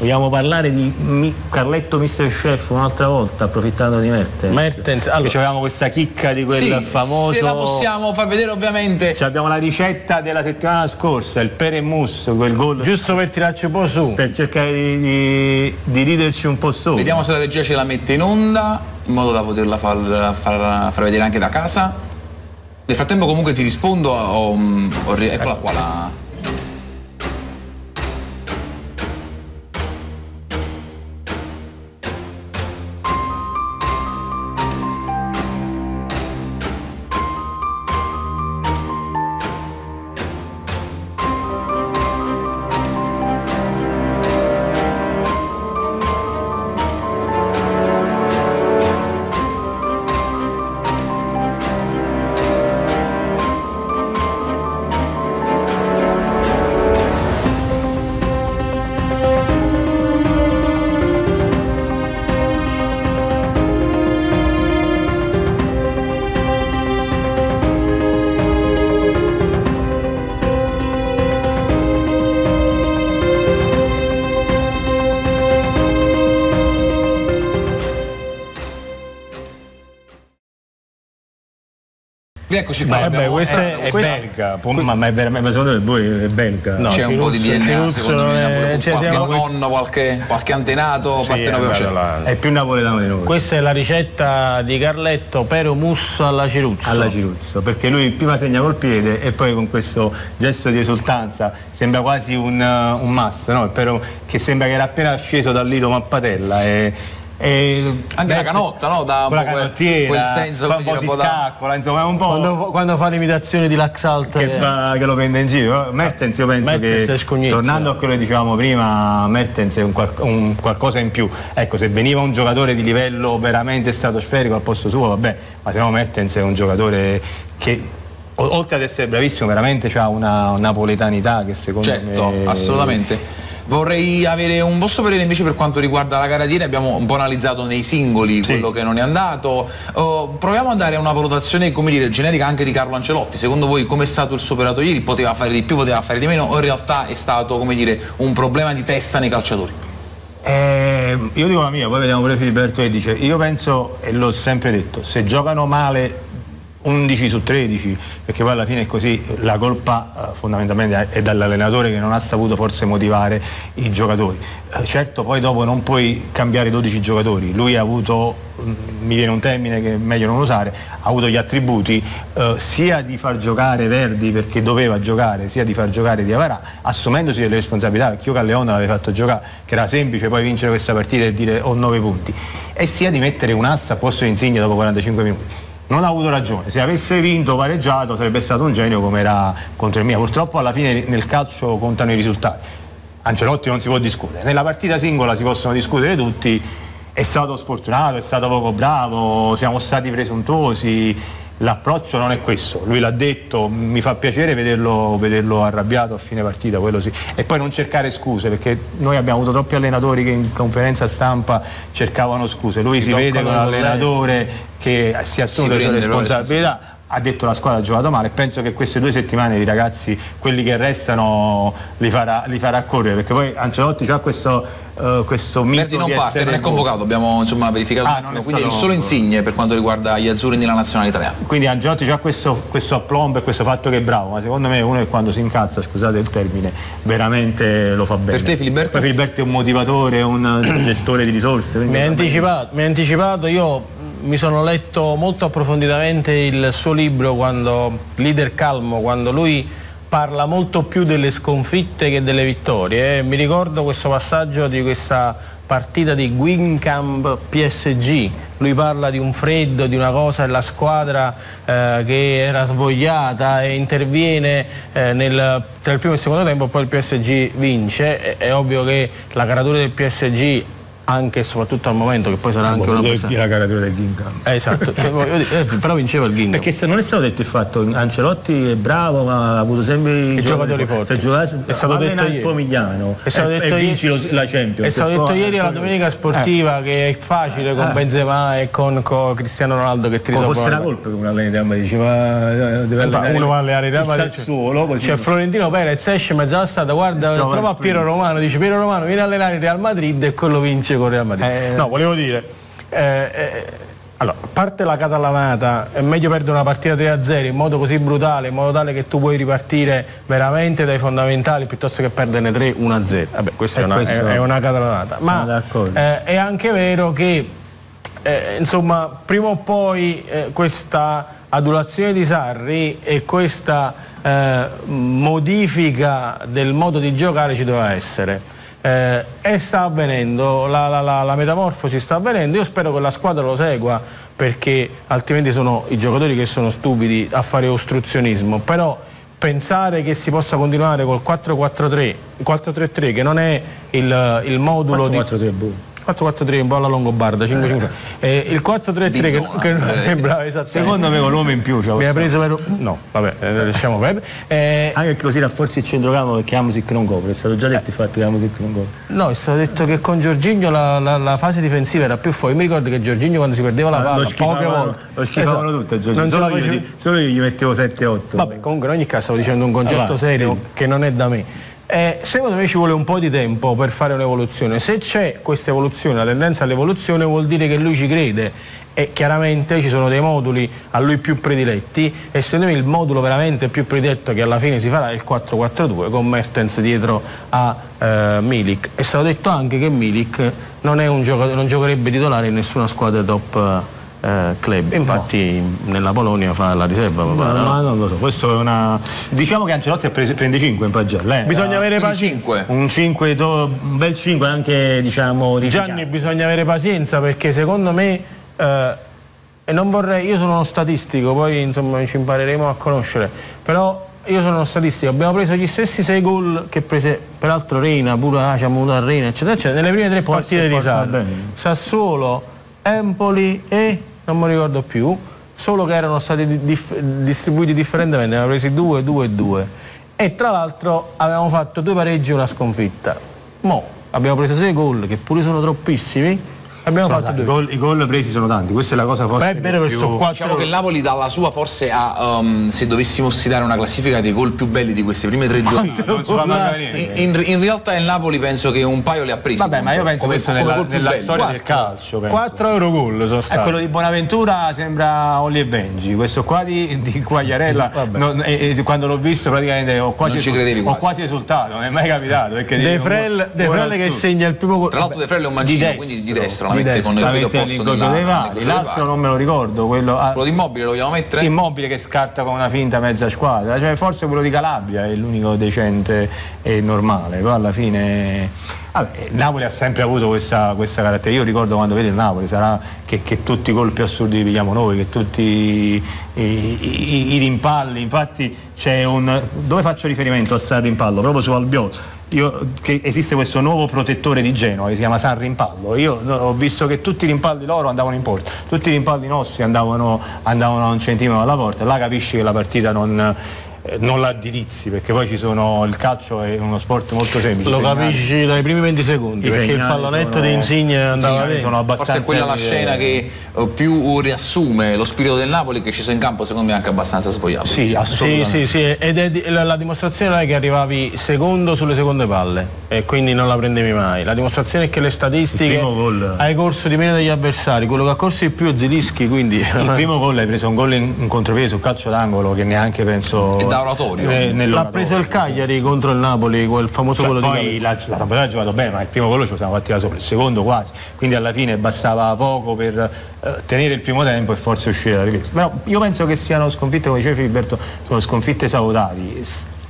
Vogliamo parlare di Mi- Carletto Mister Chef un'altra volta, approfittando di Mertens? Mertens, Che allora, avevamo questa chicca di quel Sì, famoso... se la possiamo far vedere ovviamente. Cioè, abbiamo la ricetta della settimana scorsa, il pere mousse, quel gol giusto per tirarci un po' su. per cercare di, di- di riderci un po' sopra. Vediamo se la regia ce la mette in onda, in modo da poterla far, far- far vedere anche da casa. Nel frattempo comunque ti rispondo, ho- ho eccola qua la... Rieccoci qua. Abbiamo- beh, questa eh, è- è belga, ma, ma è veramente, ma secondo voi è belga? No. c'è un po' di DNA Ciruzzo secondo me, cioè, qualche nonno, qualche, qualche antenato, Sì, parte è 9 andato là. È più napoletano di noi. Questa è la ricetta di Carletto Pero Mousse alla Ciruzzo. alla Ciruzzo, perché lui prima segna col piede e poi con questo gesto di esultanza sembra quasi un, uh, un must, no? Però che sembra che era appena sceso dal lido Mappatella e, e Anche la canotta, no? Da un con la po' quel- canottiera, quel senso, fa un po' si po' da- scaccola, insomma è un po' Quando, quando fa l'imitazione di Laxalt che, fa- che lo prende in giro. Mertens io penso Mertens è che tornando a quello che dicevamo prima, Mertens è un, qual- un qualcosa in più. Ecco, se veniva un giocatore di livello veramente stratosferico al posto suo, vabbè, ma se no Mertens è un giocatore che oltre ad essere bravissimo veramente ha una napoletanità che secondo Certo, me assolutamente. Vorrei avere un vostro parere invece per quanto riguarda la gara di ieri, abbiamo un po' analizzato nei singoli Sì. quello che non è andato. Oh, proviamo a dare una valutazione, come dire, generica anche di Carlo Ancelotti. Secondo voi com'è stato il suo operato ieri? Poteva fare di più, poteva fare di meno o in realtà è stato, come dire, un problema di testa nei calciatori? Eh, io dico la mia, poi vediamo pure Filiberto che dice, io penso, e l'ho sempre detto, se giocano male 11 su 13, perché poi alla fine è così, la colpa eh, fondamentalmente è dall'allenatore che non ha saputo forse motivare i giocatori. Eh, certo poi dopo non puoi cambiare 12 giocatori, lui ha avuto, mm, mi viene un termine che è meglio non usare, ha avuto gli attributi eh, sia di far giocare Verdi perché doveva giocare, sia di far giocare Diavarà, assumendosi delle responsabilità, perché io Calleone l'avevo fatto giocare, che era semplice poi vincere questa partita e dire ho 9 punti, e sia di mettere un asso a posto di Insigne dopo 45 minuti. Non ha avuto ragione, se avesse vinto pareggiato sarebbe stato un genio come era contro il mio. Purtroppo alla fine nel calcio contano i risultati. Ancelotti non si può discutere, nella partita singola si possono discutere tutti, è stato sfortunato, è stato poco bravo, siamo stati presuntuosi, l'approccio non è questo, lui l'ha detto, mi fa piacere vederlo, vederlo arrabbiato a fine partita, quello sì. E poi non cercare scuse, perché noi abbiamo avuto troppi allenatori che in conferenza stampa cercavano scuse, lui si vede con l'allenatore che si assume le sue prende le responsabilità ha detto la squadra ha giocato male penso che queste due settimane i ragazzi quelli che restano li farà, li farà correre perché poi Ancelotti ha questo, eh, questo mito Verdi non di parte, non è convocato, abbiamo insomma verificato Ah, un non attimo, è quindi è solo insigne per quanto riguarda gli azzurri nella nazionale italiana. quindi Angelotti ha questo, questo aplomb e questo fatto che è bravo ma secondo me uno che quando si incazza scusate il termine veramente lo fa bene Per te, Filiberto? poi Filiberto è un motivatore un gestore di risorse Mi hai veramente- anticipato, anticipato, io mi sono letto molto approfonditamente il suo libro quando Leader Calmo, quando lui parla molto più delle sconfitte che delle vittorie. Mi ricordo questo passaggio di questa partita di Wincamp PSG. Lui parla di un freddo, di una cosa della squadra eh, che era svogliata e interviene eh, nel- tra il primo e il secondo tempo, poi il PSG vince. È, è ovvio che la caratura del PSG anche e soprattutto al momento che poi sarà anche una presa la caratura del Gingham esatto. Eh, però vinceva il Gingham perché se non è stato detto il fatto Ancelotti è bravo ma ha avuto sempre i giocatori forti. Giocasse, è stato detto ieri. Pomigliano. È stato detto e vinci la Champions. È stato detto ieri alla domenica sportiva eh. che è facile con eh. Benzema e con, con, Cristiano Ronaldo che ti risolvono forse la colpa che uno allena Real Madrid ma eh, deve allenare uno va a allenare Madrid solo cioè Florentino Perez esce mezzo alla strada guarda trova, trova Piero Romano dice Piero Romano viene a allenare il Real Madrid e quello vince con Real Madrid eh, no volevo dire eh, eh, allora, a parte la catalanata, è meglio perdere una partita 3-0 in modo così brutale, in modo tale che tu puoi ripartire veramente dai fondamentali piuttosto che perderne 3-1-0. Vabbè, questa è, una, questo è, è una catalanata. Ma eh, è anche vero che, eh, insomma, prima o poi eh, questa adulazione di Sarri e questa eh, modifica del modo di giocare ci doveva essere eh, e sta avvenendo, la, la, la, la, metamorfosi sta avvenendo, io spero che la squadra lo segua perché altrimenti sono i giocatori che sono stupidi a fare ostruzionismo, però pensare che si possa continuare col 4-4-3, 4-3-3 che non è il, il modulo 4 -4 di... 4-4-3 un po' alla Longobarda 5-5 eh, il 4-3-3 che, che non è bravo esatto. Secondo me con l'uomo in più mi ha preso per no vabbè eh, lasciamo perdere. Eh, anche così rafforzi il centrocampo perché Amusic non copre è stato già detto infatti che Amusic non copre. No è stato detto che con Giorginio la, la, la, fase difensiva era più fuori. Mi ricordo che Giorginio quando si perdeva la palla poche volte. lo schifavano esatto. tutte Giorginio solo, io, solo io gli mettevo 7-8 vabbè comunque in ogni caso stavo dicendo un concetto allora, serio sì. che non è da me eh, secondo me ci vuole un po' di tempo per fare un'evoluzione. Se c'è questa evoluzione, la tendenza all'evoluzione vuol dire che lui ci crede e chiaramente ci sono dei moduli a lui più prediletti e secondo me il modulo veramente più prediletto che alla fine si farà è il 4-4-2 con Mertens dietro a eh, Milik. È stato detto anche che Milik non, non giocherebbe titolare in nessuna squadra top eh, club. Infatti no. nella Polonia fa la riserva. No, pare, no? non lo so, questo è una. Diciamo che Ancelotti preso, prende 5 in pagella. Eh. Bisogna avere pazienza. Un 5, un bel 5 anche diciamo di Gianni bisogna avere pazienza perché secondo me eh, e non vorrei, io sono uno statistico, poi insomma ci impareremo a conoscere, però io sono uno statistico, abbiamo preso gli stessi 6 gol che prese peraltro Reina, pure ah, siamo avuto a Reina, eccetera, eccetera, nelle prime tre partite di Sarri. Sassuolo, Empoli e non mi ricordo più, solo che erano stati dif distribuiti differentemente, ne avevamo presi due, due due. E tra l'altro avevamo fatto due pareggi e una sconfitta. Mo abbiamo preso sei gol, che pure sono troppissimi, Abbiamo sono fatto due. Gol, I gol presi sono tanti, questa è la cosa forse. Beh, è vero che sono quattro. Diciamo che il Napoli dalla sua forse ha, um, se dovessimo stilare una classifica dei gol più belli di queste prime tre giornate. In, in, in, realtà il Napoli penso che un paio li ha presi. Vabbè, ma io penso come, questo come nella, nella storia 4, del calcio. 4 euro gol sono stati. E quello di Bonaventura sembra Olli e Benji, questo qua di, di Quagliarella, non, e, e, quando l'ho visto praticamente ho quasi, esul, ho quasi esultato, non è mai capitato. De Frel, De Frel che segna il primo gol. Tra l'altro De Frel è un mancino, quindi di destra, la mette con il posto della, l'altro non me lo ricordo quello, ah, quello di Immobile lo vogliamo mettere? Immobile che scarta con una finta mezza squadra cioè forse quello di Calabria è l'unico decente e normale poi alla fine Vabbè, Napoli ha sempre avuto questa, questa caratteristica, io ricordo quando vedi il Napoli, sarà che, che tutti i colpi assurdi li pigliamo noi, che tutti i, i, i rimpalli, infatti c'è un... dove faccio riferimento a sta rimpallo? Proprio su Albiol io, che esiste questo nuovo protettore di Genova che si chiama San Rimpallo. Io ho visto che tutti i rimpalli loro andavano in porta, tutti i rimpalli nostri andavano, andavano a un centimetro dalla porta, là capisci che la partita non eh, non la dirizi perché poi ci sono il calcio è uno sport molto semplice. Lo segnali. capisci dai primi 20 secondi I perché il pallonetto sono, di Insigne andava sì, sono abbastanza forse è quella la scena che uh, più riassume lo spirito del Napoli che ci sono in campo secondo me anche abbastanza svogliato sì, sì, sì, sì, ed è la, la dimostrazione è che arrivavi secondo sulle seconde palle e quindi non la prendevi mai. La dimostrazione è che le statistiche hai corso di meno degli avversari quello che ha corso di più è Zilischi quindi il primo gol hai preso un gol in, in contropiede sul calcio d'angolo che neanche penso da oratorio. Eh, L'ha preso il Cagliari contro il Napoli, quel famoso cioè, gol poi di la, la Sampdoria ha giocato bene, ma il primo gol ce lo siamo fatti da solo, il secondo quasi, quindi alla fine bastava poco per eh, tenere il primo tempo e forse uscire da ripresa. Però io penso che siano sconfitte, come diceva Filiberto, sono sconfitte salutari.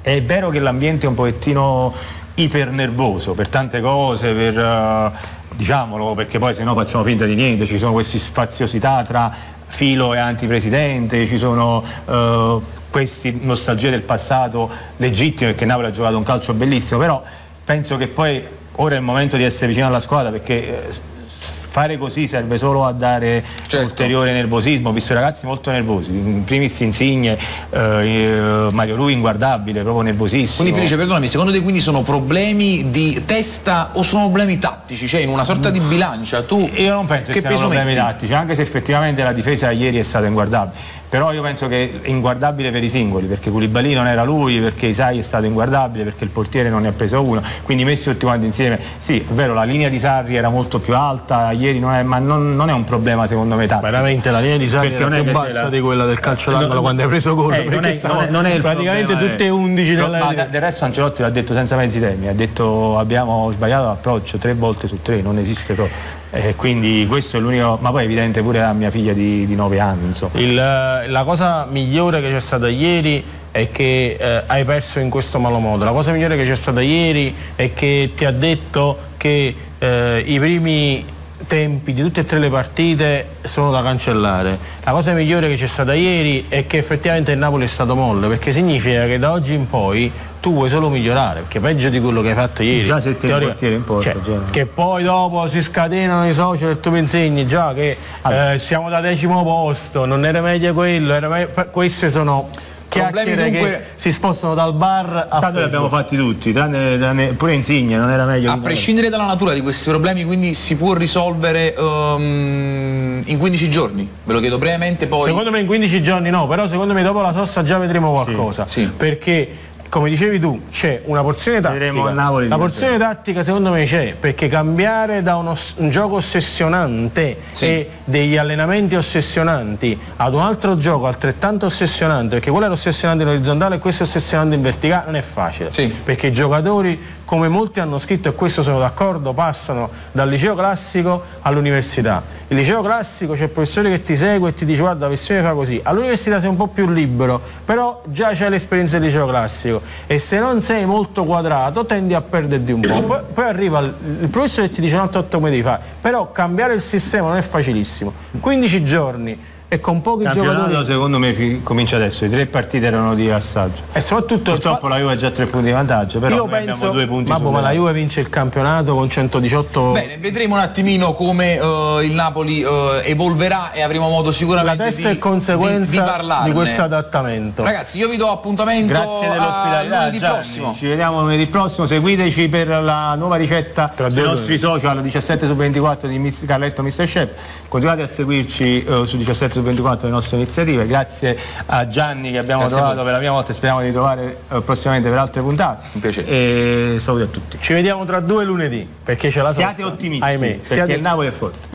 È vero che l'ambiente è un pochettino ipernervoso per tante cose, per... Uh, diciamolo perché poi se no facciamo finta di niente, ci sono queste sfaziosità tra filo e antipresidente, ci sono uh, queste nostalgie del passato legittime perché Napoli ha giocato un calcio bellissimo, però penso che poi ora è il momento di essere vicino alla squadra perché eh, fare così serve solo a dare certo. ulteriore nervosismo, ho visto i ragazzi molto nervosi, in primis Insigne, eh, Mario Lui inguardabile, proprio nervosissimo. Quindi Felice, perdonami, secondo te quindi sono problemi di testa o sono problemi tattici, cioè in una sorta di bilancia? Tu Io non penso che, che siano problemi metti? tattici, anche se effettivamente la difesa ieri è stata inguardabile però io penso che è inguardabile per i singoli perché Culibali non era lui, perché Isai è stato inguardabile, perché il portiere non ne ha preso uno, quindi messi tutti quanti insieme, sì è vero la linea di Sarri era molto più alta ieri, non è, ma non, non, è un problema secondo me tattico. Veramente la linea di Sarri perché era più bassa la... di quella del calcio d'angolo quando hai preso gol, eh, non, è, non, è, non è praticamente tutte 11 nella ma del resto Ancelotti l'ha detto senza mezzi temi, ha detto abbiamo sbagliato l'approccio tre volte su tre, non esiste proprio. Eh, quindi questo è l'unico, ma poi è evidente pure a mia figlia di, di 9 anni. Il, la cosa migliore che c'è stata ieri è che eh, hai perso in questo malo modo. La cosa migliore che c'è stata ieri è che ti ha detto che eh, i primi tempi di tutte e tre le partite sono da cancellare. La cosa migliore che c'è stata ieri è che effettivamente il Napoli è stato molle, perché significa che da oggi in poi tu vuoi solo migliorare, perché peggio di quello che hai fatto ieri. Già se te il portiere in porta. Cioè, che poi dopo si scatenano i social e tu mi insegni già che allora. eh, siamo da decimo posto, non era meglio quello, era meglio... queste sono chiacchiere dunque... che si spostano dal bar a Tanto li abbiamo fatti tutti, tranne, tranne, pure Insigne, non era meglio. A prescindere dalla natura di questi problemi, quindi si può risolvere um, in 15 giorni? Ve lo chiedo brevemente poi. Secondo me in 15 giorni no, però secondo me dopo la sosta già vedremo qualcosa. Sì, sì. Perché come dicevi tu, c'è una porzione tattica. La porzione tattica secondo me c'è, perché cambiare da uno, un gioco ossessionante sì. e degli allenamenti ossessionanti ad un altro gioco altrettanto ossessionante, perché quello era ossessionante in orizzontale e questo è ossessionante in verticale, non è facile. Sì. Perché i giocatori come molti hanno scritto, e questo sono d'accordo, passano dal liceo classico all'università. Il liceo classico c'è il professore che ti segue e ti dice guarda la versione fa così, all'università sei un po' più libero, però già c'è l'esperienza del liceo classico e se non sei molto quadrato tendi a perderti un po'. Poi, poi arriva il, professore che ti dice un altro come devi fare, però cambiare il sistema non è facilissimo. 15 giorni e con pochi giocatori secondo me comincia adesso. I tre partite erano di assaggio. E soprattutto purtroppo la Juve ha già tre punti di vantaggio però io penso due punti ma, ma la Juve vince il campionato con 118 bene vedremo un attimino come uh, il Napoli uh, evolverà e avremo modo sicuramente la testa di, conseguenza di, di di questo adattamento. Ragazzi io vi do appuntamento grazie dell'ospitalità lunedì prossimo. Ci vediamo lunedì prossimo. Seguiteci per la nuova ricetta Tra sui nostri social 17 su 24 di Carletto Mr. Chef. Continuate a seguirci uh, su 17 su 24 le nostre iniziative, grazie a Gianni che abbiamo grazie trovato per la prima volta e speriamo di trovare eh, prossimamente per altre puntate. Un piacere. E saluti a tutti. Ci vediamo tra due lunedì perché c'è la Siate sosta. ottimisti, Ahimè, perché siate... il Napoli è forte.